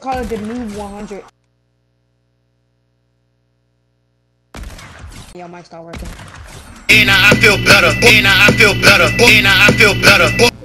call it the new 100. Yo, might start working. And I feel better. And I feel better. And I feel better.